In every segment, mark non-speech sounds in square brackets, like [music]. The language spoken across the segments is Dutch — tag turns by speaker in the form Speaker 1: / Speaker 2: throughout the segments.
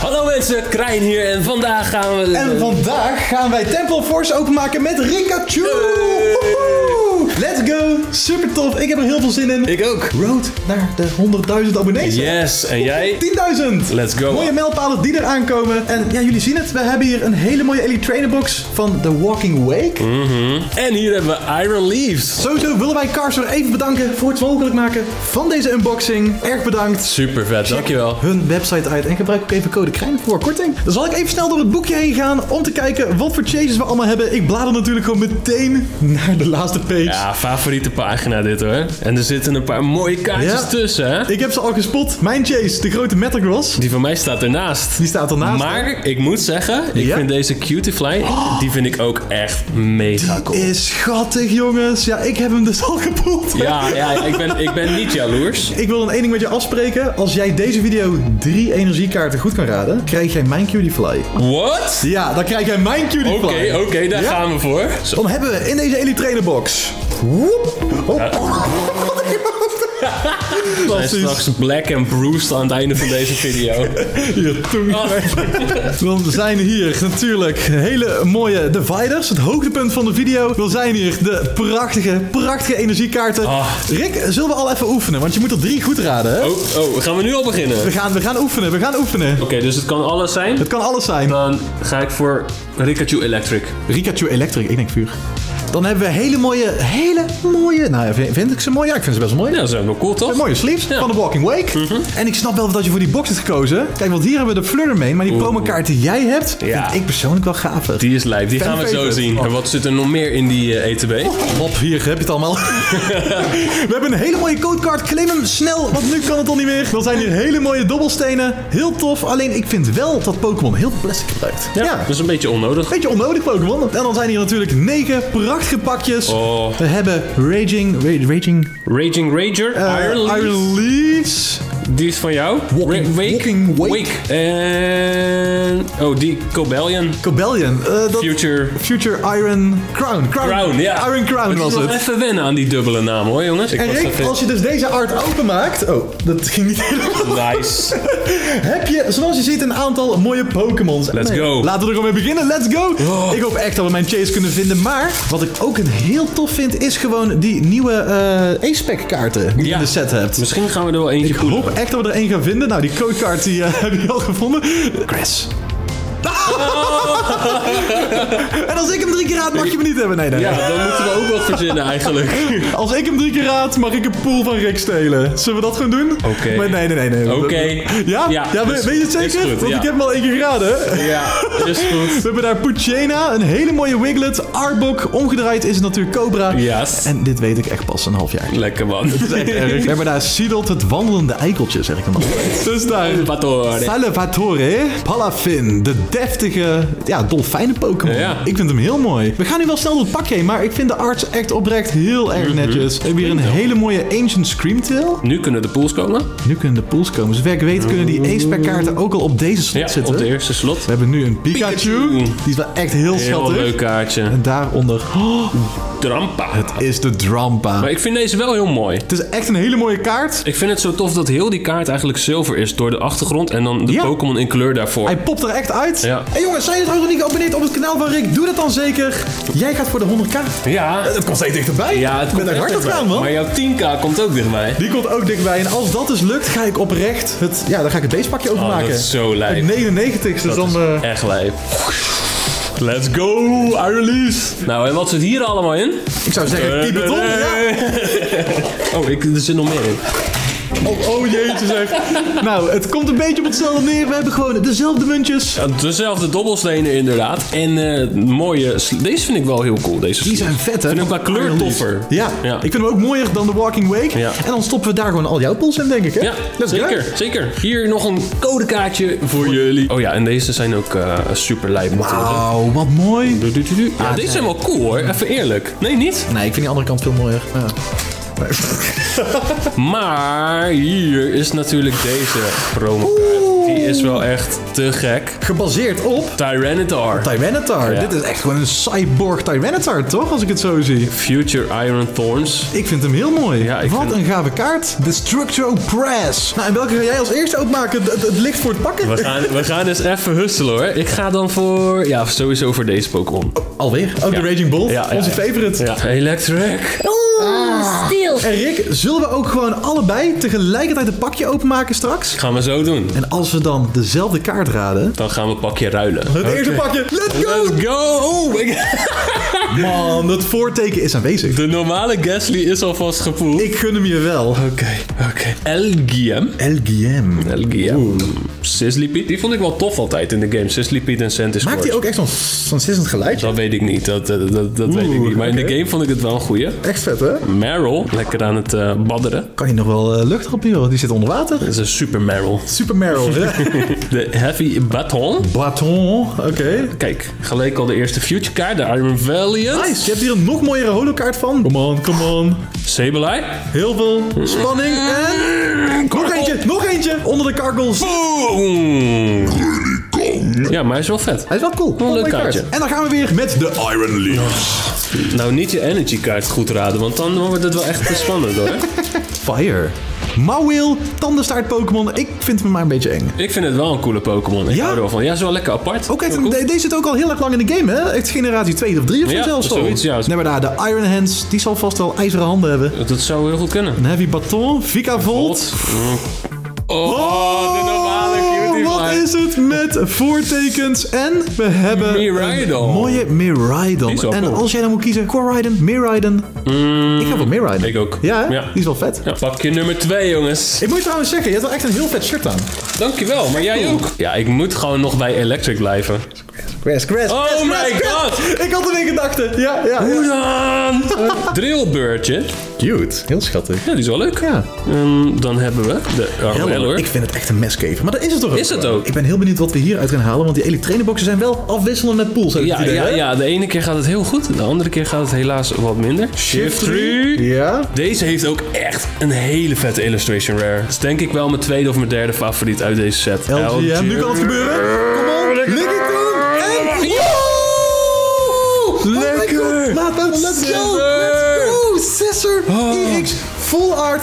Speaker 1: Hallo mensen, Krijn hier en vandaag gaan we...
Speaker 2: En vandaag gaan wij Temple Force openmaken met Rikachu! Let's go! Super tof, ik heb er heel veel zin in.
Speaker 1: Ik ook.
Speaker 2: Road naar de 100.000 abonnees.
Speaker 1: Yes, en jij?
Speaker 2: 10.000!
Speaker 1: Let's go.
Speaker 2: Mooie mijlpalen die eraan komen. En ja, jullie zien het. We hebben hier een hele mooie Elite Trainer Box van The Walking Wake.
Speaker 1: Mhm. En hier hebben we Iron Leaves.
Speaker 2: Sowieso willen wij Cars weer even bedanken voor het mogelijk maken van deze unboxing. Erg bedankt.
Speaker 1: Super vet, dankjewel.
Speaker 2: hun website uit en gebruik ook even code KRIJN voor korting. Dan zal ik even snel door het boekje heen gaan om te kijken wat voor chases we allemaal hebben. Ik blader natuurlijk gewoon meteen naar de laatste page.
Speaker 1: Ja, favoriete pagina dit hoor. En er zitten een paar mooie kaartjes
Speaker 2: Ja.
Speaker 1: tussen hè.
Speaker 2: Ik heb ze al gespot. Mijn chase, de grote Metagross,
Speaker 1: Die van mij staat ernaast.
Speaker 2: die staat ernaast.
Speaker 1: Maar ik moet zeggen, ik
Speaker 2: Ja?
Speaker 1: vind deze Cutifly, die vind ik ook echt mega cool.
Speaker 2: Is schattig, jongens. Ja, ik heb hem dus al gepoeld.
Speaker 1: Ja, ja ik, ben, ik ben niet jaloers.
Speaker 2: Ik wil dan één ding met je afspreken. Als jij deze video drie energiekaarten goed kan raden, krijg jij mijn Cutie Fly.
Speaker 1: What?
Speaker 2: Ja, dan krijg jij mijn Cutie
Speaker 1: Oké,
Speaker 2: Fly.
Speaker 1: oké, daar
Speaker 2: Ja?
Speaker 1: gaan we voor. Zo.
Speaker 2: Dan hebben we in deze Elite Trainer Box. Woep. Oh.
Speaker 1: En
Speaker 2: Fantastisch.
Speaker 1: straks black and bruised aan het einde van deze video.
Speaker 2: Hier, tong.
Speaker 1: Oh.
Speaker 2: Dan zijn hier natuurlijk hele mooie dividers. Het hoogtepunt van de video. Dan zijn hier de prachtige, prachtige energiekaarten.
Speaker 1: Ah.
Speaker 2: Rick, zullen we al even oefenen? Want je moet er drie goed raden, hè?
Speaker 1: Oh, oh, gaan we nu al beginnen?
Speaker 2: We, gaan, we gaan oefenen, we gaan oefenen.
Speaker 1: Oké, dus het kan alles zijn.
Speaker 2: Het kan alles zijn.
Speaker 1: Dan ga ik voor Rikachu Electric.
Speaker 2: Rikachu Electric, ik denk vuur. Dan hebben we hele mooie, hele mooie... Nou ja, vind, vind ik ze mooi? Ja, ik vind ze best wel mooi.
Speaker 1: Ja, is ook wel cool, toch?
Speaker 2: Mooie sleeves
Speaker 1: Ja.
Speaker 2: van de Walking Wake. En ik snap wel dat je voor die box hebt gekozen. Kijk, want hier hebben we de Fluttermane. Maar die promokaart die jij hebt,
Speaker 1: Ja.
Speaker 2: vind ik persoonlijk wel gaver.
Speaker 1: Die is lijp, die
Speaker 2: Fan
Speaker 1: gaan we zo zien.
Speaker 2: Oh.
Speaker 1: En wat zit er nog meer in die eh, ETB?
Speaker 2: Op, hier heb je het allemaal. [laughs] we hebben een hele mooie codecard. Claim hem snel, want nu kan het al niet meer. Dan zijn hier hele mooie dobbelstenen. Heel tof. Alleen ik vind wel dat Pokémon heel veel plastic gebruikt.
Speaker 1: Ja, dat is een beetje onnodig.
Speaker 2: Beetje onnodig Pokémon. En dan zijn hier natuurlijk negen prachtige pakjes.
Speaker 1: Oh.
Speaker 2: We hebben Raging... Ra- Raging...
Speaker 1: Raging Rager, Iron Leaf.
Speaker 2: Iron Leaves.
Speaker 1: Die is van jou.
Speaker 2: Walking-
Speaker 1: Ra- Wake.
Speaker 2: Walking Wake.
Speaker 1: En... Oh, die Cobellion.
Speaker 2: Cobellion. eh, dat-
Speaker 1: Future
Speaker 2: Future Iron Crown.
Speaker 1: Crown, ja.
Speaker 2: Iron Crown was het.
Speaker 1: even wennen aan die dubbele naam hoor, jongens. Ik
Speaker 2: En Rick,
Speaker 1: even-
Speaker 2: als je dus deze art openmaakt... Oh, dat ging niet helemaal...
Speaker 1: Nice. [laughs]
Speaker 2: Heb je, zoals je ziet, een aantal mooie Pokémons.
Speaker 1: Let's go.
Speaker 2: Laten we er gewoon mee beginnen. Let's go.
Speaker 1: Oh.
Speaker 2: Ik hoop echt dat we mijn chase kunnen vinden. Maar wat ik ook een heel tof vind, is gewoon die nieuwe eh A-spec kaarten die je
Speaker 1: Ja.
Speaker 2: in de set hebt.
Speaker 1: Misschien gaan we er wel eentje
Speaker 2: Ik hoop echt dat we er één gaan vinden. Nou, die codekaart die, eh, [laughs] heb je al gevonden. Grass. [laughs] en als ik hem drie keer raad, mag je me niet hebben. Nee, nee.
Speaker 1: Ja, dan moeten we ook wat verzinnen eigenlijk. [laughs]
Speaker 2: Als ik hem drie keer raad, mag ik een pool van Rick stelen. Zullen we dat gaan doen?
Speaker 1: Oké.
Speaker 2: Nee, nee, nee. nee.
Speaker 1: Oké.
Speaker 2: Ja?
Speaker 1: Ja,
Speaker 2: Ja, weet, je het zeker?
Speaker 1: goed,
Speaker 2: Want
Speaker 1: ja.
Speaker 2: ik heb hem al één keer geraden.
Speaker 1: Ja, is goed.
Speaker 2: We hebben daar Puchena, een hele mooie Wiglet, Arbok, omgedraaid is het natuurlijk Cobra.
Speaker 1: Yes.
Speaker 2: En dit weet ik echt pas een half jaar.
Speaker 1: Lekker man. [laughs]
Speaker 2: Dat is echt erg. We hebben daar Seedot, het wandelende eikeltje, zeg ik dan altijd. Dus daar...
Speaker 1: Patore.
Speaker 2: Salvatore, Palafin, de ja, dolfijnen Pokémon.
Speaker 1: Ja.
Speaker 2: Ik vind hem heel mooi. We gaan nu wel snel door het pak heen, maar ik vind de arts echt oprecht heel erg netjes. We hebben hier een hele mooie Ancient Screamtail.
Speaker 1: Nu kunnen de pools komen.
Speaker 2: Nu kunnen de pools komen. Zover ik weet kunnen die A-spec kaarten ook al op deze slot
Speaker 1: Ja,
Speaker 2: zitten.
Speaker 1: op de eerste slot.
Speaker 2: We hebben nu een Pikachu.
Speaker 1: Pikachu.
Speaker 2: Die is wel echt heel,
Speaker 1: Heel
Speaker 2: schattig.
Speaker 1: leuk kaartje.
Speaker 2: En daaronder oh,
Speaker 1: Drampa.
Speaker 2: is de Drampa.
Speaker 1: Maar ik vind deze wel heel mooi.
Speaker 2: Het is echt een hele mooie kaart.
Speaker 1: Ik vind het zo tof dat heel die kaart eigenlijk zilver is door de achtergrond en dan de
Speaker 2: Ja.
Speaker 1: Pokémon in kleur daarvoor.
Speaker 2: Hij popt er echt uit.
Speaker 1: Ja.
Speaker 2: En jongens, zijn jullie nog niet geabonneerd op het kanaal van Rick? Doe dat dan zeker. Jij gaat voor de 100k.
Speaker 1: Ja,
Speaker 2: Het komt steeds dichterbij.
Speaker 1: ja het
Speaker 2: ik ben
Speaker 1: komt
Speaker 2: er
Speaker 1: echt
Speaker 2: hard aan
Speaker 1: dichtbij.
Speaker 2: gaan, man.
Speaker 1: Maar jouw 10k komt ook dichtbij.
Speaker 2: Die komt ook dichtbij. En als dat dus lukt, ga ik oprecht het... Ja, dan ga ik het beestpakje openmaken.
Speaker 1: Oh, dat is zo lijp.
Speaker 2: Uit 99, dus
Speaker 1: Dat
Speaker 2: dan...
Speaker 1: is
Speaker 2: eh,
Speaker 1: echt lijp. Let's go, I release. Nou, en wat zit hier allemaal in?
Speaker 2: ik zou zeggen, keep it on. Ja. [laughs]
Speaker 1: Oh, ik, er zit nog meer in.
Speaker 2: Oh, oh jeetje zeg. [laughs] nou, het komt een beetje op hetzelfde neer. We hebben gewoon dezelfde muntjes.
Speaker 1: Ja, dezelfde dobbelstenen inderdaad. En eh, mooie... Deze vind ik wel heel cool, deze
Speaker 2: Die zijn vet, hè?
Speaker 1: Vind ik qua kleur toffer.
Speaker 2: Ja.
Speaker 1: Ja.
Speaker 2: ik vind hem ook mooier dan de Walking Wake.
Speaker 1: Ja.
Speaker 2: En dan stoppen we daar gewoon al jouw pools in, denk ik, hè?
Speaker 1: Ja,
Speaker 2: Let's go.
Speaker 1: zeker, zeker. Hier nog een codekaartje voor jullie. Oh ja, en deze zijn ook eh, super lijp.
Speaker 2: Wauw, wat mooi.
Speaker 1: Du- du- du- du. Ja, deze zijn wel cool hoor, even eerlijk. Nee, niet?
Speaker 2: Nee, ik vind die andere kant veel mooier. Ja. [laughs]
Speaker 1: Maar hier is natuurlijk deze promo. Die is wel echt te gek.
Speaker 2: Gebaseerd op
Speaker 1: Tyranitar.
Speaker 2: Tyranitar.
Speaker 1: Ja.
Speaker 2: Dit is echt gewoon een cyborg Tyranitar, toch? Als ik het zo zie.
Speaker 1: Future Iron Thorns.
Speaker 2: Ik vind hem heel mooi.
Speaker 1: Ja,
Speaker 2: Wat
Speaker 1: vind-
Speaker 2: een gave kaart. Destructio Press. Nou, en welke ga jij als eerste openmaken? Het, het licht voor het pakken?
Speaker 1: We gaan, we gaan eens even husselen hoor. Ik ga dan voor... Ja, sowieso voor deze Pokémon.
Speaker 2: Alweer. Ook
Speaker 1: Ja.
Speaker 2: de Raging Bolt. Onze favorite.
Speaker 1: Ja, Electric.
Speaker 3: Oeh, stil.
Speaker 2: En Rick, zullen we ook gewoon allebei tegelijkertijd een pakje openmaken straks?
Speaker 1: Gaan we zo doen.
Speaker 2: En als we dan dezelfde kaart raden...
Speaker 1: Dan gaan we pakje ruilen.
Speaker 2: Het eerste pakje. Let's go!
Speaker 1: Let's go! Oh, ik-
Speaker 2: Man, het voorteken is aanwezig.
Speaker 1: de normale Gasly is alvast gepoeld.
Speaker 2: Ik gun hem je wel.
Speaker 1: Oké, oké. LGM.
Speaker 2: LGM.
Speaker 1: LGM. Sizzlypede. Die vond ik wel tof altijd in de game. Sizzlypede en Centiskorch.
Speaker 2: Maakt hij ook echt zo'n zo'n sissend geluidje?
Speaker 1: Dat weet ik niet. Dat, dat, dat, dat weet ik niet. Maar in de game vond ik het wel een goeie.
Speaker 2: Echt vet, hè?
Speaker 1: Meryl. Lekker aan het eh, badderen.
Speaker 2: Kan je nog wel eh, lucht op, joh? Die zit onder water.
Speaker 1: Dat is een super Meryl.
Speaker 2: Super Meryl, hè? [laughs]
Speaker 1: De Heavy Baton.
Speaker 2: Baton, oké.
Speaker 1: Kijk, gelijk al de eerste future kaart. De Iron
Speaker 2: Nice, je hebt hier een nog mooiere holokaart van. Come on, come on.
Speaker 1: Sableye.
Speaker 2: Heel veel spanning en... Nog eentje, nog eentje! Onder de kargels.
Speaker 1: Boom. Ja, maar hij is wel vet.
Speaker 2: Hij is wel cool.
Speaker 1: Een leuk kaartje.
Speaker 2: En dan gaan we weer met de Iron Leaves.
Speaker 1: Nou, niet je energy kaart goed raden, want dan wordt het wel echt te spannend hoor. [laughs]
Speaker 2: Fire. Mawil, tandenstaart Pokémon. Ik vind hem maar een beetje eng.
Speaker 1: Ik vind het wel een coole Pokémon. Ik
Speaker 2: Ja?
Speaker 1: hou er wel van. Ja, is wel lekker apart.
Speaker 2: Ook echt,
Speaker 1: Wel cool.
Speaker 2: de- deze zit ook al heel erg lang in de game, hè? Echt generatie 2 of 3 of zo
Speaker 1: Ja,
Speaker 2: zelfs
Speaker 1: zoiets, ja.
Speaker 2: Nee, maar daar, de Iron Hands, die zal vast wel ijzeren handen hebben.
Speaker 1: Dat zou heel goed kunnen.
Speaker 2: Een Heavy Baton, Vika Volt.
Speaker 1: Oh, de normale
Speaker 2: wat is het met voortekens? En we hebben
Speaker 1: Miraidon.
Speaker 2: een mooie Miraidon. En als jij dan moet kiezen, Coraidon, Miraidon. ik ga voor Miraidon.
Speaker 1: ik ook.
Speaker 2: Ja, die is wel vet.
Speaker 1: Ja, pakje nummer 2, jongens.
Speaker 2: Ik moet je trouwens zeggen, je hebt wel echt een heel vet shirt aan.
Speaker 1: Dankjewel, maar jij ook. Ja, ik moet gewoon nog bij Electric blijven.
Speaker 2: Crash, crash,
Speaker 1: Oh
Speaker 2: crash,
Speaker 1: my
Speaker 2: crash, crash.
Speaker 1: god.
Speaker 2: Ik had er weer gedachten. Ja, ja,
Speaker 1: Hoe dan? [laughs] Drillbeurtje.
Speaker 2: Cute. Heel schattig.
Speaker 1: Ja, die is wel leuk.
Speaker 2: Ja.
Speaker 1: Ehm, dan hebben we de Armor.
Speaker 2: Ik vind het echt een meskever. Maar dat is het toch ook?
Speaker 1: Is het ook?
Speaker 2: Ik ben heel benieuwd wat we hieruit gaan halen. Want die elektronenboxen zijn wel afwisselend met pools.
Speaker 1: Ja,
Speaker 2: idee,
Speaker 1: ja,
Speaker 2: hè?
Speaker 1: ja, de ene keer gaat het heel goed, de andere keer gaat het helaas wat minder. Shift 3.
Speaker 2: Ja.
Speaker 1: Deze heeft ook echt een hele vette illustration rare. Dat is denk ik wel mijn tweede of mijn derde favoriet uit deze set.
Speaker 2: LGM, nu kan het gebeuren. Kom on, lig let's go. Let's go. Scissor. EX. Full art.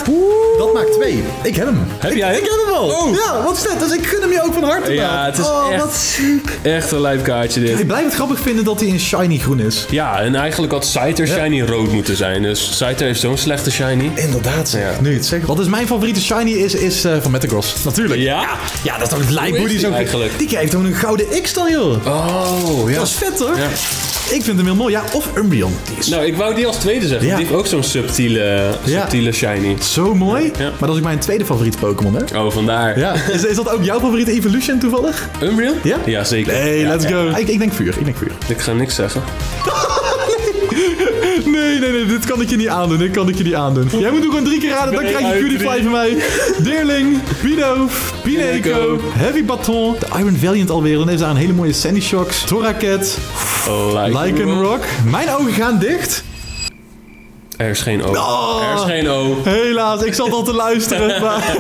Speaker 2: Dat maakt twee. Ik heb hem.
Speaker 1: Heb
Speaker 2: ik,
Speaker 1: jij hem?
Speaker 2: Ik heb hem al.
Speaker 1: Oh.
Speaker 2: Ja, wat vet. Dus ik gun hem je ook van harte.
Speaker 1: Ja, het is
Speaker 2: oh,
Speaker 1: echt-
Speaker 2: wat ziek.
Speaker 1: Echt een lijp kaartje dit.
Speaker 2: Ik blijf het grappig vinden dat hij in shiny groen is.
Speaker 1: Ja, en eigenlijk had Scyther shiny rood moeten zijn. Dus Scyther heeft zo'n slechte shiny.
Speaker 2: Inderdaad, zeg.
Speaker 1: Ja.
Speaker 2: Nu het zegt. Wat is mijn favoriete shiny is, is eh, van Metagross. Natuurlijk.
Speaker 1: Ja?
Speaker 2: Ja, dat is toch het lijp
Speaker 1: Hoe
Speaker 2: die zo...
Speaker 1: eigenlijk?
Speaker 2: Die krijgt gewoon een gouden X dan, joh.
Speaker 1: Oh, ja.
Speaker 2: Dat is vet, hoor.
Speaker 1: Ja.
Speaker 2: Ik vind hem heel mooi. Ja, of Umbreon. Die is
Speaker 1: Nou, ik wou die als tweede zeggen. Die heeft ook zo'n subtiele, subtiele shiny.
Speaker 2: zo mooi.
Speaker 1: Ja.
Speaker 2: Maar dat is ook mijn tweede favoriete Pokémon, hè?
Speaker 1: Oh, vandaar.
Speaker 2: Ja. [laughs] Is, is dat ook jouw favoriete Evolution toevallig?
Speaker 1: Umbreon?
Speaker 2: Ja?
Speaker 1: Ja, zeker. Ja,
Speaker 2: let's go. Ik, ik denk vuur. Ik denk vuur.
Speaker 1: Ik ga niks zeggen. [laughs]
Speaker 2: Nee, nee, nee. Dit kan ik je niet aandoen. Dit kan ik je niet aandoen. Jij moet ook gewoon drie keer raden. Dan
Speaker 1: Nee,
Speaker 2: krijg je Cutie. Fly van mij. Deerling, Bidoof, Pineco. Heavy Baton, de Iron Valiant alweer. Dan heeft daar een hele mooie Sandy Shocks, Torracat,
Speaker 1: Like
Speaker 2: Lycanroc. Mijn ogen gaan dicht.
Speaker 1: Er is geen O.
Speaker 2: Oh.
Speaker 1: Er is geen O.
Speaker 2: Helaas, ik zat al te luisteren. [laughs] Maar...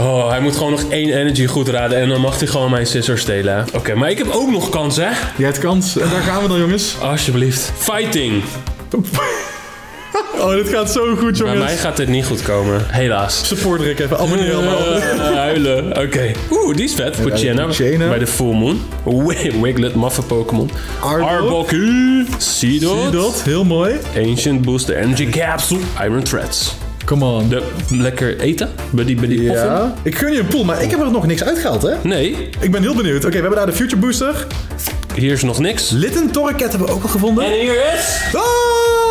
Speaker 1: Oh, hij moet gewoon nog één energy goed raden en dan mag hij gewoon mijn scissor stelen. Oké, maar ik heb ook nog kans, hè?
Speaker 2: Jij hebt kans. En daar gaan we dan, jongens.
Speaker 1: Alsjeblieft. Fighting. [laughs] [laughs]
Speaker 2: Oh, dit gaat zo goed,
Speaker 1: Bij
Speaker 2: jongens.
Speaker 1: mij gaat dit niet goed komen. Helaas.
Speaker 2: Support Rick even. Abonneer allemaal.
Speaker 1: Eh, huilen. Oké. Oeh, die is vet. Poochyena. Bij de Full Moon. Wi- Wiglet, maffe Pokémon.
Speaker 2: Arbok.
Speaker 1: Arbok. Seedot.
Speaker 2: Heel mooi.
Speaker 1: Ancient Booster Energy Capsule. Iron Threads.
Speaker 2: Come on.
Speaker 1: De lekker eten. Buddy Buddy Poffin.
Speaker 2: Ja. Ik gun je een pool, maar ik heb er nog niks uitgehaald, hè?
Speaker 1: Nee,
Speaker 2: Ik ben heel benieuwd. Oké, we hebben daar de Future Booster.
Speaker 1: hier is nog niks.
Speaker 2: Litten Torracat hebben we ook al gevonden.
Speaker 1: hier is...
Speaker 2: Oh!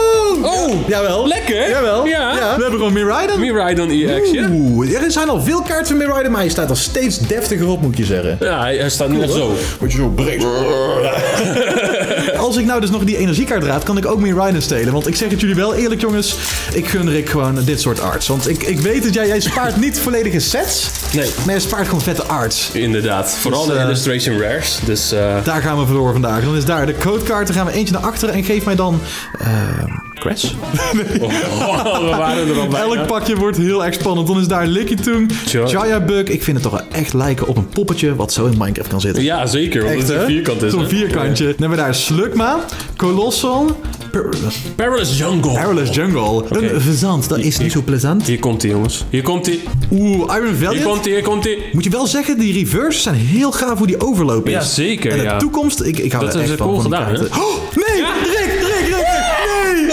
Speaker 1: Oh,
Speaker 2: Jawel.
Speaker 1: lekker.
Speaker 2: Jawel.
Speaker 1: Ja.
Speaker 2: We hebben gewoon Miraidon.
Speaker 1: Miraidon EX, ja.
Speaker 2: Oeh, er zijn al veel kaarten van Miraidon, maar hij staat er steeds deftiger op, moet je zeggen.
Speaker 1: Ja, hij, hij staat nu echt zo.
Speaker 2: Word je zo breed. [laughs] [laughs] Als ik nou dus nog die energiekaart raad, kan ik ook Miraidon stelen. Want ik zeg het jullie wel eerlijk, jongens. Ik gun Rick gewoon dit soort arts. Want ik, ik weet dat jij, jij spaart niet volledige sets.
Speaker 1: Nee.
Speaker 2: Maar je spaart gewoon vette arts.
Speaker 1: Inderdaad. Vooral
Speaker 2: Dus,
Speaker 1: de
Speaker 2: eh,
Speaker 1: illustration rares. Dus eh,
Speaker 2: Daar gaan we voor vandaag. Dan is daar de codekaart. Dan gaan we eentje naar achteren. En geef mij dan... eh, Crash. [laughs] [laughs]
Speaker 1: Oh, we waren er al bij.
Speaker 2: Elk pakje wordt heel erg spannend. Dan is daar Lickitung,
Speaker 1: Tja.
Speaker 2: Jaya Bug. Ik vind het toch wel echt lijken op een poppetje wat zo in Minecraft kan zitten.
Speaker 1: Ja, zeker. Want
Speaker 2: Echt,
Speaker 1: het een vierkant is.
Speaker 2: Zo'n vierkantje. Dan hebben we daar Slugma, Colossal, Per-
Speaker 1: Perilous Jungle.
Speaker 2: Perilous Jungle. Een verzand, dat is niet zo plezant.
Speaker 1: Hier komt hij, jongens. Hier komt hij.
Speaker 2: Oeh, Iron
Speaker 1: Hier
Speaker 2: Valiant.
Speaker 1: komt hij, hier komt hij.
Speaker 2: Moet je wel zeggen, die reverses zijn heel gaaf hoe die overloop is.
Speaker 1: Ja, zeker,
Speaker 2: En de
Speaker 1: ja.
Speaker 2: toekomst, ik, ik hou
Speaker 1: Dat
Speaker 2: er echt
Speaker 1: ze
Speaker 2: van.
Speaker 1: cool
Speaker 2: van die
Speaker 1: gedaan, hè?
Speaker 2: Oh, nee, Rick, Rick, Rick, Rick. Nee,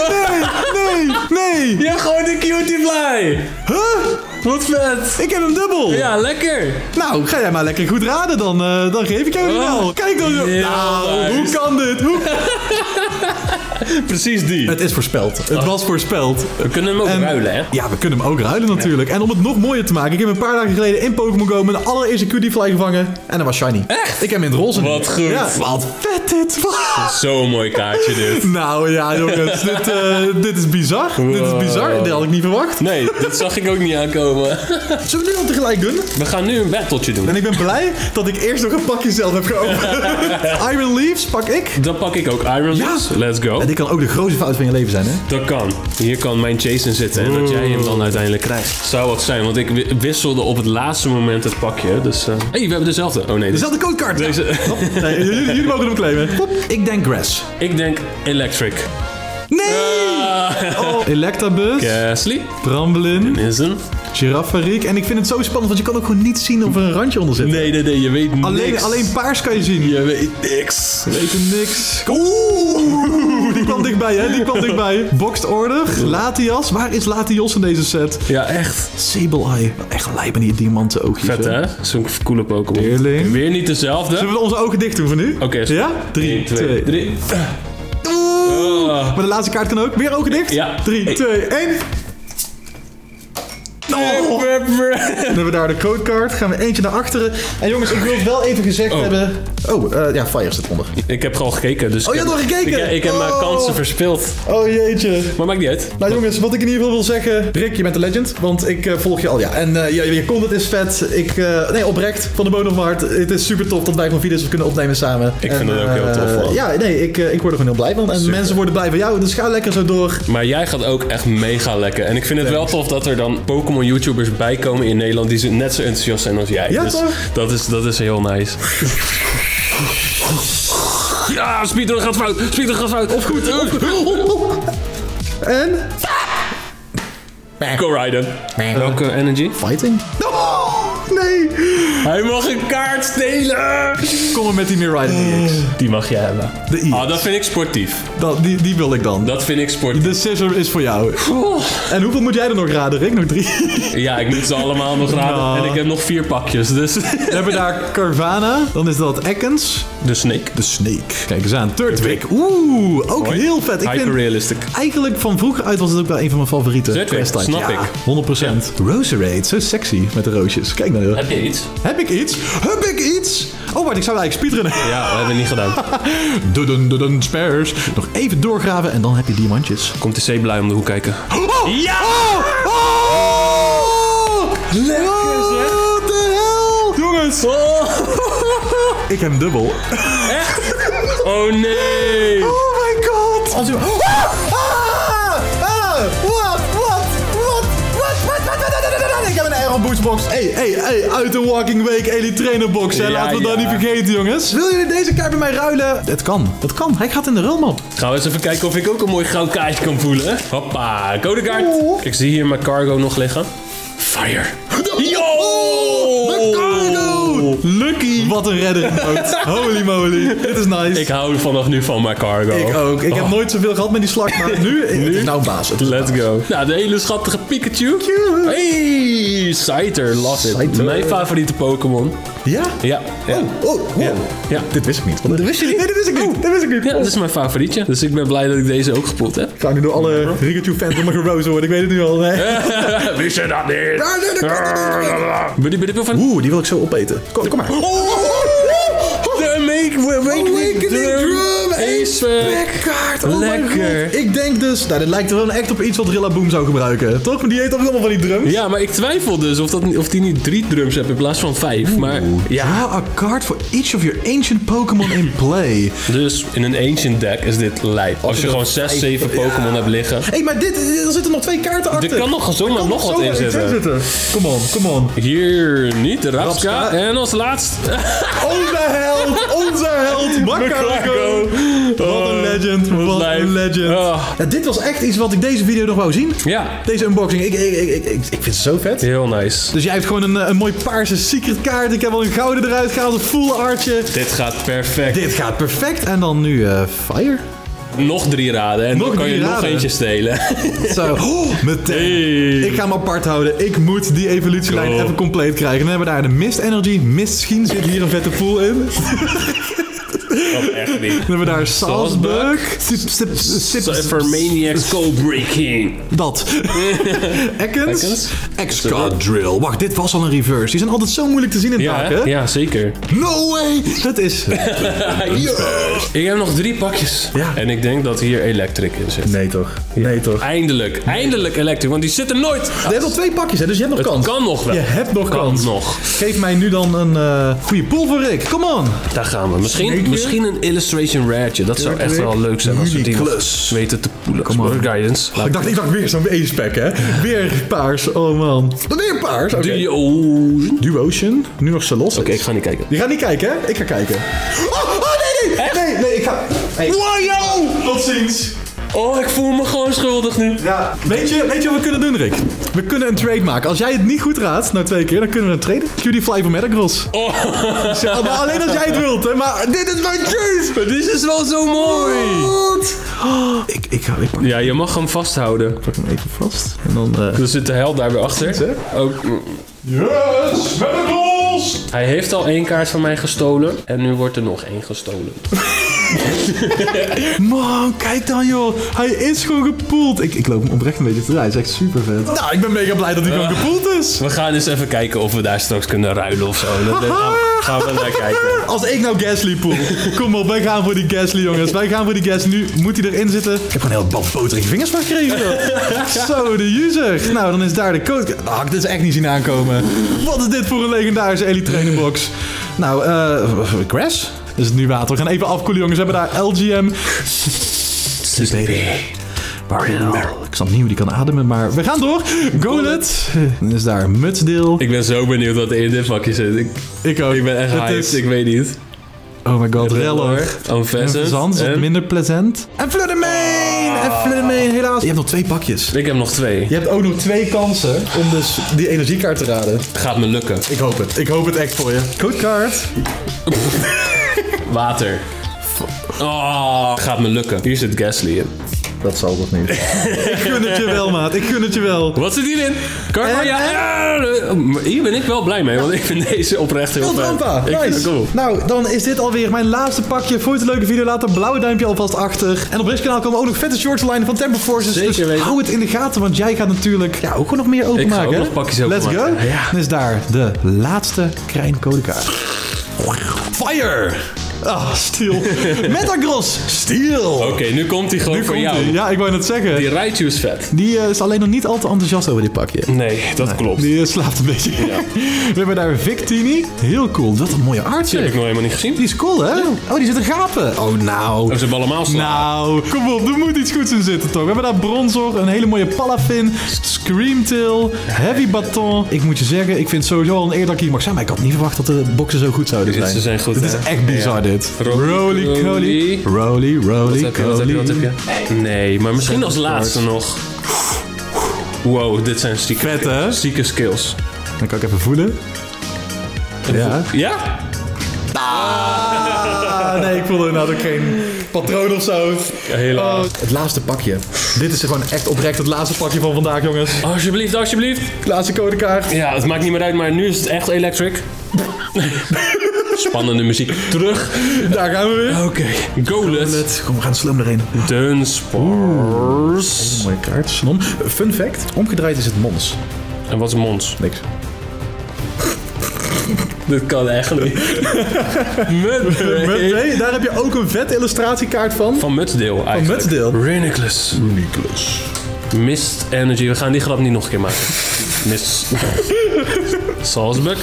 Speaker 2: nee, nee, nee.
Speaker 1: Ja, gewoon de cutie fly.
Speaker 2: Huh?
Speaker 1: Wat vet.
Speaker 2: Ik heb hem dubbel.
Speaker 1: Ja, lekker.
Speaker 2: Nou, ga jij maar lekker goed raden, dan, eh, dan geef ik jou die
Speaker 1: Oh,
Speaker 2: wel. Kijk dan. nou,
Speaker 1: nice.
Speaker 2: hoe kan dit? Hoe... [laughs] [laughs]
Speaker 1: Precies die.
Speaker 2: Het is voorspeld. Het was voorspeld.
Speaker 1: We kunnen hem ook
Speaker 2: En-
Speaker 1: ruilen, hè?
Speaker 2: Ja, we kunnen hem ook ruilen natuurlijk. En om het nog mooier te maken, ik heb een paar dagen geleden in Pokémon Go mijn allereerste cutie fly gevangen. En dat was shiny.
Speaker 1: Echt?
Speaker 2: Ik heb hem in het roze.
Speaker 1: Wat goed.
Speaker 2: Ja, wat vet dit.
Speaker 1: Zo'n mooi kaartje, dit. [laughs]
Speaker 2: Nou ja, jongens, dit, eh, dit is bizar. Dit is bizar. Dit had ik niet verwacht.
Speaker 1: Nee, dit zag ik ook niet aankomen. [laughs]
Speaker 2: Zullen we nu al tegelijk doen?
Speaker 1: We gaan nu een battletje doen.
Speaker 2: En ik ben blij dat ik eerst nog een pakje zelf heb geopend. Iron Leaves pak ik.
Speaker 1: Dan pak ik ook Iron
Speaker 2: Ja.
Speaker 1: Let's go.
Speaker 2: En dit kan ook de grootste fout van je leven zijn, hè?
Speaker 1: Dat kan. Hier kan mijn Jason zitten en dat jij hem dan uiteindelijk krijgt. Zou wat zijn, want ik wi- wisselde op het laatste moment het pakje. Dus. eh hey, we hebben dezelfde. Oh nee.
Speaker 2: Dezelfde codekaart.
Speaker 1: Deze.
Speaker 2: Nee, jullie, jullie mogen hem claimen. Hop, ik denk Grass.
Speaker 1: ik denk Electric.
Speaker 2: Nee!
Speaker 1: Ah.
Speaker 2: Oh. Electabuzz,
Speaker 1: Gasly.
Speaker 2: Bramblin,
Speaker 1: een.
Speaker 2: Giraffariek. En ik vind het zo spannend, want je kan ook gewoon niet zien of er een randje onder zit.
Speaker 1: Nee, nee, nee, je weet niks.
Speaker 2: alleen paars kan je zien.
Speaker 1: Je weet niks.
Speaker 2: We weten niks. Oeh, die kwam dichtbij, hè? Die kwam dichtbij. Boxed Order, Latias. Waar is Latios in deze set?
Speaker 1: Ja, echt.
Speaker 2: Sable-Eye. Echt lijp die diamanten oogjes.
Speaker 1: Vet hè? Zo'n coole Pokémon.
Speaker 2: Teerling.
Speaker 1: Weer niet dezelfde.
Speaker 2: Zullen we onze ogen dicht doen voor nu?
Speaker 1: Oké, is
Speaker 2: Ja?
Speaker 1: goed.
Speaker 2: 3,
Speaker 1: 1, 2,
Speaker 2: 2,
Speaker 1: 3.
Speaker 2: Oeh.
Speaker 1: Ah.
Speaker 2: Maar de laatste kaart kan ook. Weer ogen dicht?
Speaker 1: Ja.
Speaker 2: 3,
Speaker 1: Hey.
Speaker 2: 2, 1. Oh. Dan hebben we daar de codecard. Gaan we eentje naar achteren. En jongens, ik wil het wel even gezegd
Speaker 1: Oh.
Speaker 2: hebben. Oh, eh, ja, Fire zit onder.
Speaker 1: Ik heb gewoon gekeken, dus...
Speaker 2: Oh, je hebt
Speaker 1: heb-
Speaker 2: nog gekeken?
Speaker 1: Ik, ik heb mijn
Speaker 2: Oh.
Speaker 1: kansen verspeeld.
Speaker 2: Oh jeetje.
Speaker 1: Maar maakt niet uit.
Speaker 2: Nou jongens, wat ik in ieder geval wil zeggen. Rick, je bent een legend. Want ik eh, volg je al. Ja, en eh, je, je content is vet. Ik, nee, oprecht. Van de bodem van hart. Het is super tof dat wij gewoon video's kunnen opnemen samen.
Speaker 1: Ik
Speaker 2: En,
Speaker 1: vind het ook heel tof.
Speaker 2: Ja, nee, ik, ik word er gewoon heel blij van. En
Speaker 1: Super.
Speaker 2: mensen worden blij van jou. Dus ga lekker zo door.
Speaker 1: Maar jij gaat ook echt mega lekker. En ik vind het wel tof dat er dan Pokémon-YouTubers bijkomen in Nederland... die ze net zo enthousiast zijn als jij.
Speaker 2: Ja,
Speaker 1: dus
Speaker 2: toch?
Speaker 1: Dat is, dat is heel nice. Ja, speedrun gaat fout. Speedrun gaat fout. Of goed.
Speaker 2: En...
Speaker 1: Go Raiden. Welke energy?
Speaker 2: Fighting? Nee.
Speaker 1: Hij mag een kaart stelen.
Speaker 2: Kom maar met die Mirror EX.
Speaker 1: Die mag jij hebben.
Speaker 2: De EX.
Speaker 1: Ah, dat vind ik sportief.
Speaker 2: Dat, die, die wil ik dan.
Speaker 1: Dat vind ik sportief.
Speaker 2: De scissor is voor jou. En hoeveel moet jij er nog raden, Rick? Nog drie? [laughs]
Speaker 1: Ja, ik moet ze allemaal nog raden.
Speaker 2: Nou.
Speaker 1: En ik heb nog vier pakjes, dus...
Speaker 2: We hebben daar Carvana. Dan is dat Ekans.
Speaker 1: De Snake.
Speaker 2: De Snake. Kijk eens aan. Turtwig. Oeh, ook
Speaker 1: Mooi.
Speaker 2: heel vet. Ik vind,
Speaker 1: Hyper-realistic.
Speaker 2: eigenlijk van vroeger uit was het ook wel een van mijn favoriete
Speaker 1: Zeker,
Speaker 2: quest types.
Speaker 1: snap
Speaker 2: ja,
Speaker 1: ik.
Speaker 2: 100%. Roserade, zo sexy met de roosjes. Kijk nou.
Speaker 1: Heb je iets?
Speaker 2: Heb ik iets? Heb ik iets? Oh, wacht, ik zou eigenlijk speedrunnen.
Speaker 1: Ja, we hebben het niet gedaan. [laughs]
Speaker 2: Dudun, dudun, spares. Nog even doorgraven en dan heb je diamantjes.
Speaker 1: Komt de zeeblui om de hoek kijken.
Speaker 2: Oh!
Speaker 1: Ja!
Speaker 2: Oh! Oh!
Speaker 1: Lekker, zeg.
Speaker 2: What the hell? Jongens, ik heb een dubbel.
Speaker 1: Oh nee!
Speaker 2: Oh my god! Als u... een Aero Boost box. Hey, hey, hey, uit de Walking Week Elite Trainer box. Hè?
Speaker 1: Ja,
Speaker 2: Laten we dat niet vergeten, jongens. Wil jullie deze kaart bij mij ruilen? Het kan. Het kan. Hij gaat in de ruilmap.
Speaker 1: Gaan we eens even kijken of ik ook een mooi goud kaartje kan voelen. Hoppa, codekaart.
Speaker 2: Oh.
Speaker 1: Ik zie hier mijn cargo nog liggen. Fire. Yo!
Speaker 2: Lucky! Wat een redder in nood. Holy moly. Dit is nice.
Speaker 1: Ik hou vanaf nu van mijn cargo.
Speaker 2: Ik ook. Ik heb
Speaker 1: Oh,
Speaker 2: nooit zoveel gehad met die slag, maar [laughs] nu, het is nou baas. Het is
Speaker 1: Let's
Speaker 2: baas.
Speaker 1: go. Nou, de hele schattige Pikachu. Hey, Scyther, love it. Mijn favoriete Pokémon.
Speaker 2: Ja?
Speaker 1: Ja, ja.
Speaker 2: Oh, oh,
Speaker 1: Ja.
Speaker 2: oh.
Speaker 1: Ja.
Speaker 2: Dit wist ik niet. Dat wist je niet? Nee, dat wist ik niet. Dat wist ik niet.
Speaker 1: Ja, dat is mijn favorietje. Dus ik ben blij dat ik deze ook gepoeld heb.
Speaker 2: Ik ga nu door alle Rikachu-fans om gerozen worden. Ik weet het nu al. [laughs]
Speaker 1: Wie zei dat niet?
Speaker 2: Oeh, die wil ik zo opeten. Kom, kom maar.
Speaker 1: Wake,
Speaker 2: Awakening Drum
Speaker 1: Ace
Speaker 2: kaart. Oh
Speaker 1: Lekker.
Speaker 2: god. Ik denk dus... Nou, dit lijkt er wel echt op iets wat Rillaboom zou gebruiken. Toch? Maar die heeft toch allemaal van die drums?
Speaker 1: Ja, maar ik twijfel dus of, dat, of die niet drie drums heeft in plaats van vijf. Maar ja,
Speaker 2: Ja, a card for each of your ancient Pokémon in play.
Speaker 1: dus in een ancient deck is dit lijp. Als je
Speaker 2: er
Speaker 1: gewoon zes, zeven
Speaker 2: ja.
Speaker 1: Pokémon hebt liggen.
Speaker 2: Hé, hey, maar dit, er zitten nog twee kaarten achter.
Speaker 1: Er kan nog zomaar
Speaker 2: kan
Speaker 1: nog wat in zitten.
Speaker 2: Kom on, kom on.
Speaker 1: Hier niet, de Rapska.
Speaker 2: Rapska.
Speaker 1: En als laatst...
Speaker 2: Onze held, onze held, [laughs] Macaco. Wat
Speaker 1: Oh,
Speaker 2: een legend, wat een legend. Ja, dit was echt iets wat ik deze video nog wou zien.
Speaker 1: Ja,
Speaker 2: Deze unboxing, ik, ik, ik, ik, vind het zo vet.
Speaker 1: heel nice.
Speaker 2: Dus jij hebt gewoon een, een mooi paarse secret kaart. Ik heb al een gouden eruit gehaald, een full artje.
Speaker 1: Dit gaat perfect.
Speaker 2: Dit gaat perfect. En dan nu eh, Fire.
Speaker 1: Nog drie raden en
Speaker 2: Nog
Speaker 1: dan kan je nog eentje stelen. [laughs]
Speaker 2: Zo, oh, meteen.
Speaker 1: Hey.
Speaker 2: Ik ga hem apart houden. Ik moet die evolutielijn even compleet krijgen. Dan hebben we daar de Mist Energy. Misschien zit hier een vette pool in. [laughs]
Speaker 1: Dat echt niet.
Speaker 2: Dan hebben we daar Salzburg.
Speaker 1: For Maniacs Go Breaking.
Speaker 2: Dat. [laughs] Ekans.
Speaker 1: Ekans.
Speaker 2: Excadrill. Wacht, dit was al een reverse. Die zijn altijd zo moeilijk te zien in
Speaker 1: Ja,
Speaker 2: dak,
Speaker 1: hè? ja, zeker.
Speaker 2: No way! [laughs] Het is...
Speaker 1: Ik heb nog drie pakjes.
Speaker 2: Ja.
Speaker 1: En ik denk dat hier Electric in zit.
Speaker 2: Nee toch? Nee toch?
Speaker 1: Eindelijk, eindelijk Electric, want die zit er nooit.
Speaker 2: Je hebt al twee pakjes, hè? Dus je hebt nog
Speaker 1: Het
Speaker 2: kans.
Speaker 1: kan nog wel.
Speaker 2: Je hebt nog
Speaker 1: Kan
Speaker 2: kans.
Speaker 1: nog.
Speaker 2: Geef mij nu dan een eh goede pool voor Rick. Come on.
Speaker 1: Daar gaan we. Misschien. Misschien een illustration raretje. Dat zou echt wel leuk zijn als we die weten te poelen.
Speaker 2: Come on.
Speaker 1: Guidance.
Speaker 2: Ik dacht, ik dacht weer zo'n ace-pack, hè? Weer paars. Oh man. Weer paars? Oké.
Speaker 1: Duo.
Speaker 2: Duocean. Nu nog Salos.
Speaker 1: Oké, ik ga niet kijken.
Speaker 2: Je gaat niet kijken, hè? Ik ga kijken. Oh, oh nee, nee. Nee, nee, ik ga... Hey. Wow, Tot ziens.
Speaker 1: Oh, ik voel me gewoon schuldig nu.
Speaker 2: Ja. Weet je, weet je wat we kunnen doen, Rick? We kunnen een trade maken. Als jij het niet goed raadt, nou twee keer, dan kunnen we een trade. Cutie Fly voor Metagross.
Speaker 1: Oh,
Speaker 2: Ja, maar alleen als jij het wilt, hè? Maar dit is mijn chase!
Speaker 1: dit is wel zo mooi.
Speaker 2: Wat? Oh, ik, ik, ga, ik pak
Speaker 1: Ja, je mag hem vasthouden.
Speaker 2: pak hem even vast. En dan... eh
Speaker 1: Er zit de held daar weer achter.
Speaker 2: Hè?
Speaker 1: Ook,
Speaker 2: Yes! Metagross!
Speaker 1: Hij heeft al één kaart van mij gestolen. En nu wordt er nog één gestolen. [laughs]
Speaker 2: Man, kijk dan joh. Hij is gewoon gepoeld. Ik, ik loop hem oprecht een beetje te draaien. Hij is echt super vet. Nou, ik ben mega blij dat hij gewoon gepoeld is.
Speaker 1: We gaan eens even kijken of we daar straks kunnen ruilen of zo. Dat, [laughs] dat- gaan, we naar kijken. [laughs]
Speaker 2: Als ik nou Gasly poel. Kom op, wij gaan voor die Gasly, jongens. Wij gaan voor die Gasly. Nu moet hij erin zitten. Ik heb gewoon heel bal boterige vingers van gekregen. joh. [laughs] Zo, de user. Nou, dan is daar de code. Ah, dit is echt niet zien aankomen. Wat is dit voor een legendarische Elite Trainer box? Nou, eh... Grass? Is het nu water? We gaan even afkoelen, jongens. We hebben daar LGM. Barrel. Ik snap niet hoe die kan ademen, maar we gaan door. Golet. Dan is daar Mutsdeel.
Speaker 1: Ik ben zo benieuwd wat er in dit vakje zit. Ik,
Speaker 2: Ik ook.
Speaker 1: ik ben echt hyped.
Speaker 2: is-
Speaker 1: Ik weet niet.
Speaker 2: Oh my god, is wat
Speaker 1: En
Speaker 2: minder plezant. En Fluttermane! En Fluttermane, helaas. Je hebt nog twee pakjes.
Speaker 1: ik heb nog twee.
Speaker 2: Je hebt ook nog twee kansen om dus die energiekaart te raden.
Speaker 1: Gaat me lukken.
Speaker 2: Ik hoop het. Ik hoop het echt voor je. Codekaart.
Speaker 1: Water. Oh, gaat me lukken. Hier zit Gasly in.
Speaker 2: Dat zal toch niet. [laughs] ik gun het je wel, maat. Ik gun het je wel.
Speaker 1: Wat zit hierin? Karma,
Speaker 2: En-
Speaker 1: ja. ja, eh, Hier ben ik wel blij mee, want ik vind deze oprecht heel het
Speaker 2: Nice.
Speaker 1: cool.
Speaker 2: Nou, dan is dit alweer mijn laatste pakje. Vond je het een leuke video? Laat een blauwe duimpje alvast achter. En op dit kanaal komen ook nog vette shortline van Temper Forces.
Speaker 1: Zeker
Speaker 2: dus
Speaker 1: weten.
Speaker 2: hou het in de gaten, want jij gaat natuurlijk ja, ook gewoon nog meer openmaken.
Speaker 1: Ik ga ook
Speaker 2: hè?
Speaker 1: nog pakjes
Speaker 2: Let's go.
Speaker 1: Ja.
Speaker 2: Dan is daar de laatste krijncodekaart. Fire! Ah, steel. Metagross, steel.
Speaker 1: Oké, nu komt hij gewoon
Speaker 2: Nu
Speaker 1: voor
Speaker 2: komt
Speaker 1: jou.
Speaker 2: Ja, ik wou net zeggen.
Speaker 1: Die
Speaker 2: Die,
Speaker 1: Raichu is vet.
Speaker 2: eh, is alleen nog niet al te enthousiast over dit pakje.
Speaker 1: Nee, dat klopt.
Speaker 2: Die eh, slaapt een beetje. [laughs] We hebben daar Victini. Heel cool. Wat een mooie art
Speaker 1: Die heb ik nog helemaal niet gezien.
Speaker 2: Die is cool, hè? Oh, die zit er gapen. Oh, nou.
Speaker 1: Oh, ze hebben allemaal slaan.
Speaker 2: Nou, kom op, er moet iets goeds in zitten toch? We hebben daar Bronzor, een hele mooie Palafin, Screamtail, Heavy Baton. Ik moet je zeggen, ik vind sowieso al een eer dat ik hier mag zijn, maar ik had niet verwacht dat de boxen zo goed zouden zijn.
Speaker 1: ze zijn goed,
Speaker 2: Dit is echt bizar
Speaker 1: Ja.
Speaker 2: Dit.
Speaker 1: Roly.
Speaker 2: Coly. Roly, Roly Coly.
Speaker 1: Nee, maar misschien als laatste nog. Wow, dit zijn zieke,
Speaker 2: Vet, hè?
Speaker 1: zieke skills.
Speaker 2: Dan kan ik even voelen. Ja.
Speaker 1: Ja?
Speaker 2: Ah, nee, ik voelde inderdaad ook geen patroon of zo.
Speaker 1: Helaas.
Speaker 2: Het laatste pakje. Dit is gewoon echt oprecht het laatste pakje van vandaag, jongens.
Speaker 1: Alsjeblieft, alsjeblieft.
Speaker 2: Laatste codekaart.
Speaker 1: Ja, het maakt niet meer uit, maar nu is het echt electric. [laughs] Spannende muziek. Terug.
Speaker 2: Daar gaan we weer.
Speaker 1: Oké. Golet.
Speaker 2: Let. Kom, we gaan sloom erin.
Speaker 1: Dunsparce.
Speaker 2: Mooie kaart. Snom. Fun fact. Omgedraaid is het Mons.
Speaker 1: En wat is Mons?
Speaker 2: Niks. [laughs]
Speaker 1: Dit kan echt niet. [laughs]
Speaker 2: Twee, daar heb je ook een vet illustratiekaart van.
Speaker 1: Van Mutsdale eigenlijk. Riniclus.
Speaker 2: Nicholas.
Speaker 1: Mist Energy. We gaan die grap niet nog een keer maken. Mist. Salzburg.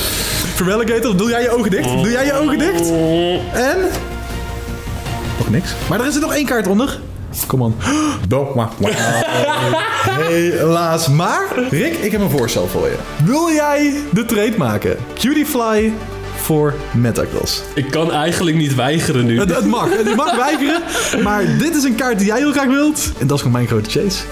Speaker 2: Verwelligator, doe jij je ogen dicht? Doe jij je ogen dicht? En? Nog niks. Maar er is er nog één kaart onder. Kom on. Dogma. [laughs] Helaas. Maar, Rick, ik heb een voorstel voor je. Wil jij de trade maken? Cutie Fly voor Metacross.
Speaker 1: Ik kan eigenlijk niet weigeren nu.
Speaker 2: Het, het mag. Je mag [laughs] weigeren. Maar dit is een kaart die jij heel graag wilt. En dat is gewoon mijn grote chase.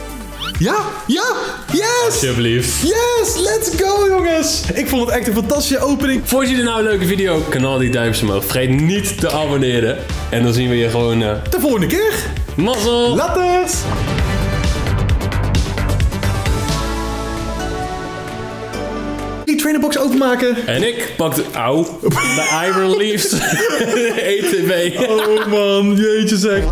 Speaker 2: Ja, ja, yes!
Speaker 1: Alsjeblieft.
Speaker 2: Yes, let's go jongens! Ik vond het echt een fantastische opening.
Speaker 1: Vond je dit nou een leuke video? Kanaal die duimpjes omhoog. Vergeet niet te abonneren. En dan zien we je gewoon... eh
Speaker 2: De volgende keer.
Speaker 1: Mazzel!
Speaker 2: Die trainerbox openmaken.
Speaker 1: En ik pak [laughs] [laughs] de... Auw. De Iron Leaves. ETB.
Speaker 2: Oh man, jeetje zeg.